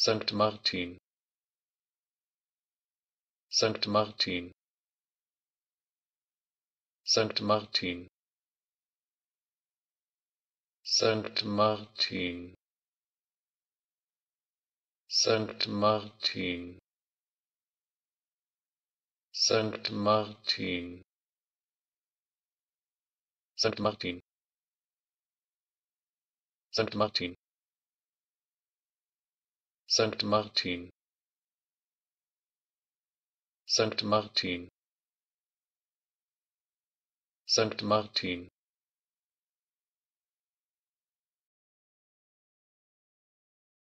Sankt Martin. Sankt Martin. Sankt Martin. Sankt Martin. Sankt Martin. Sankt Martin. Sankt Martin. Sankt Martin Sankt Martin. Sankt Martin. Sankt Martin